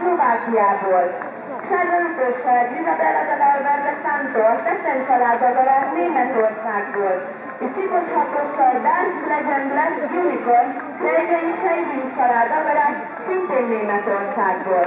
Szlovákiából. Sárga Ötössel Isabella de Valverde Santos, Steffen családadala Németországból. És Csipos Hakossal Dance Legend Blast Unicorn, Reigei család családadala szintén Németországból.